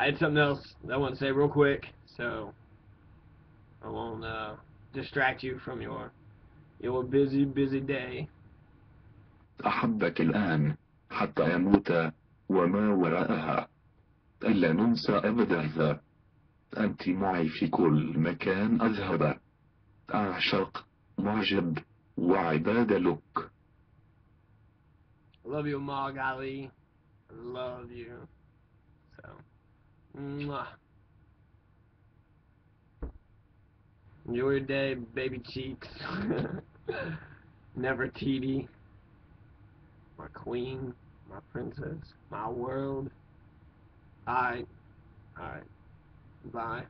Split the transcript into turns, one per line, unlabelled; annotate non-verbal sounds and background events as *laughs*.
I had something else I want to say real quick, so I won't uh, distract you from your your busy, busy day.
أحبك الآن حتى يموت وما وراءها ألا ننسى أبدا أنت معي في كل مكان أذهب أعشق معجب وعباد لك
I love you, Amag Ali. I love you. Mwah. Enjoy your day, baby cheeks. *laughs* Nefertiti, my queen, my princess, my world. Alright, alright. Bye.